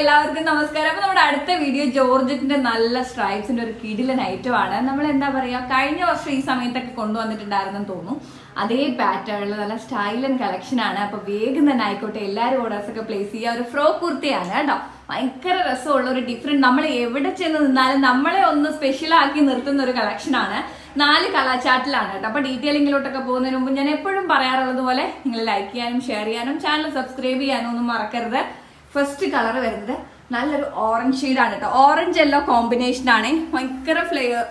എല്ലാവർക്കും നമസ്കാരം. അപ്പൊ നമ്മുടെ അടുത്ത വീഡിയോ ജോർജറ്റിന്റെ നല്ല സ്ട്രൈപ്സിന്റെ ഒരു കിടിലൻ ഐറ്റം ആണ്. നമ്മൾ എന്താ പറയാ കഴിഞ്ഞ വർഷം ഈ സമയത്തൊക്കെ കൊണ്ടുവന്നിട്ടുണ്ടായിരുന്നെന്ന് തോന്നുന്നു. അതേ പാറ്റേണിൽ നല്ല സ്റ്റൈൽ ആൻഡ് കളക്ഷൻ ആണ്. അപ്പൊ വേഗം തന്നെ ആയിക്കോട്ടെ എല്ലാവരും ഓർഡേഴ്സ് ഒക്കെ പ്ലേസ് ചെയ്യുക. ഒരു ഫ്രോ കുർത്തിയാണ് കേട്ടോ. ഭയങ്കര രസമുള്ള ഒരു ഡിഫറെന്റ് നമ്മൾ എവിടെ ചെന്ന് നിന്നാലും നമ്മളെ ഒന്ന് സ്പെഷ്യൽ ആക്കി നിർത്തുന്ന ഒരു കളക്ഷൻ ആണ്. നാല് കലാചാട്ടിലാണ് കേട്ടോ. അപ്പൊ ഡീറ്റെയിലിങ്ങിലോട്ടൊക്കെ പോകുന്നതിന് മുമ്പ് ഞാൻ എപ്പോഴും പറയാറുള്ളത് പോലെ നിങ്ങൾ ലൈക്ക് ചെയ്യാനും ഷെയർ ചെയ്യാനും ചാനൽ സബ്സ്ക്രൈബ് ചെയ്യാനും ഒന്നും മറക്കരുത്. ഫസ്റ്റ് കളർ വരുന്നത് നല്ലൊരു ഓറഞ്ച് ഷെയ്ഡാണ് കേട്ടോ ഓറഞ്ച് യെല്ലോ കോമ്പിനേഷൻ ആണ്. ഭയങ്കര ഫ്ലേവർ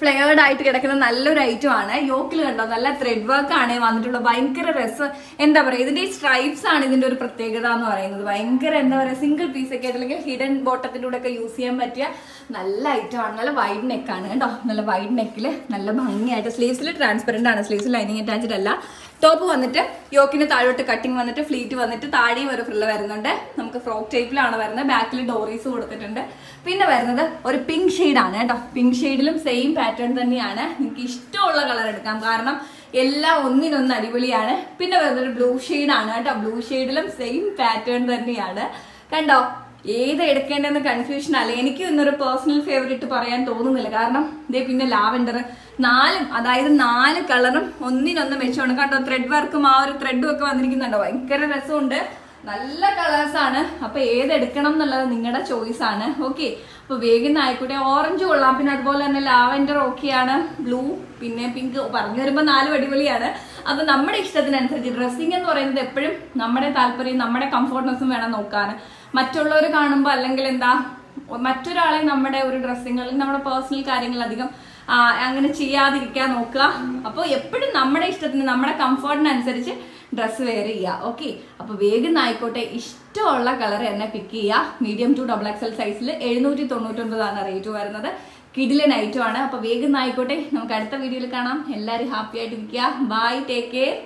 ഫ്ലെയർഡ് ആയിട്ട് കിടക്കുന്ന നല്ലൊരു ഐറ്റം ആണ്. യോക്കിൽ കണ്ടോ? നല്ല ത്രെഡ് വർക്ക് ആണ്. വന്നിട്ടുള്ളത് ഭയങ്കര രസം. എന്താ പറയുക ഇതിന്റെ സ്ട്രൈപ്സ് ആണ് ഇതിന്റെ ഒരു പ്രത്യേകത എന്ന് പറയുന്നത്. ഭയങ്കര എന്താ പറയുക സിംഗിൾ പീസ് ഒക്കെ അല്ലെങ്കിൽ ഹിഡൻ ബോട്ടത്തിന്റെ കൂടെ ഒക്കെ യൂസ് ചെയ്യാൻ പറ്റിയ നല്ല ഐറ്റം ആണ്. നല്ല വൈഡ് നെക്ക് ആണ് കേട്ടോ. നല്ല വൈഡ് നെക്കിൽ നല്ല ഭംഗിയായിട്ട് സ്ലീവ്സിൽ ട്രാൻസ്പെറന്റ് ആണ്. സ്ലീവ്സിൽ ലൈനിങ് അറ്റാച്ച്ഡ് അല്ല. ടോപ്പ് വന്നിട്ട് യോക്കിന് താഴോട്ട് കട്ടിങ് വന്നിട്ട് ഫ്ലീറ്റ് വന്നിട്ട് താഴെയും ഒരു ഫ്രില്ല് വരുന്നുണ്ട്. നമുക്ക് ഫ്രോക്ക് ടൈപ്പിലാണ് വരുന്നത്. ബാക്കിൽ ഡോറീസ് കൊടുത്തിട്ടുണ്ട്. പിന്നെ വരുന്നത് ഒരു പിങ്ക് ഷെയ്ഡാണ് കേട്ടോ. പിങ്ക് ഷെയ്ഡിലും സെയിം പാറ്റേൺ തന്നെയാണ്. നിങ്ങൾക്ക് ഇഷ്ടമുള്ള കളർ എടുക്കാം. കാരണം എല്ലാം ഒന്നിനൊന്ന് അടിപൊളിയാണ്. പിന്നെ വരുന്നത് ബ്ലൂ ആണ് കേട്ടോ. ബ്ലൂ ഷെയ്ഡിലും സെയിം പാറ്റേൺ തന്നെയാണ്. കണ്ടോ? ഏത് എടുക്കേണ്ടതെന്ന് കൺഫ്യൂഷൻ അല്ല. എനിക്ക് ഇന്നൊരു പേഴ്സണൽ ഫേവറേറ്റ് പറയാൻ തോന്നുന്നില്ല. കാരണം ഇതേ പിന്നെ ലാവൻഡർ നാലും അതായത് നാല് കളറും ഒന്നിനൊന്ന് മെച്ചമാണ് കണ്ടോ? ത്രെഡ് വർക്കും ആ ഒരു ത്രെഡും ഒക്കെ വന്നിരിക്കുന്നുണ്ടോ? ഭയങ്കര രസമുണ്ട്. നല്ല കളേഴ്സ് ആണ്. അപ്പൊ ഏതെടുക്കണം എന്നുള്ളത് നിങ്ങളുടെ ചോയ്സ് ആണ്. ഓക്കെ അപ്പൊ വേഗം ആയിക്കോട്ടെ ഓറഞ്ച് കൊള്ളാം. പിന്നെ അതുപോലെ തന്നെ ലാവൻഡർ ആണ്. ബ്ലൂ പിന്നെ പിങ്ക് പറഞ്ഞു വരുമ്പോൾ നാലും അടിപൊളിയാണ്. അപ്പൊ നമ്മുടെ ഇഷ്ടത്തിനനുസരിച്ച് ഡ്രസ്സിങ് എന്ന് പറയുന്നത് എപ്പോഴും നമ്മുടെ താല്പര്യം നമ്മുടെ കംഫോർട്ട്നെസ്സും വേണം നോക്കാൻ മറ്റുള്ളവർ കാണുമ്പോൾ അല്ലെങ്കിൽ എന്താ മറ്റൊരാളെ നമ്മുടെ ഒരു ഡ്രസ്സിങ് അല്ലെങ്കിൽ നമ്മുടെ പേഴ്സണൽ കാര്യങ്ങൾ അധികം അങ്ങനെ ചെയ്യാതിരിക്കാൻ നോക്കുക. അപ്പോൾ എപ്പോഴും നമ്മുടെ ഇഷ്ടത്തിന് നമ്മുടെ കംഫർട്ടിനനുസരിച്ച് ഡ്രസ്സ് വെയർ ചെയ്യുക. ഓക്കെ അപ്പോൾ വേഗം ആയിക്കോട്ടെ. ഇഷ്ടമുള്ള കളർ തന്നെ പിക്ക് ചെയ്യുക. മീഡിയം ടു ഡബിൾ എക്സൽ സൈസിൽ എഴുന്നൂറ്റി തൊണ്ണൂറ്റൊൻപതാണ് റേറ്റ് വരുന്നത്. കിഡിലെ നൈറ്റുമാണ് അപ്പോൾ വേഗം ആയിക്കോട്ടെ. നമുക്ക് അടുത്ത വീഡിയോയിൽ കാണാം. എല്ലാവരും ഹാപ്പി ആയിട്ടിരിക്കുക. Bye take care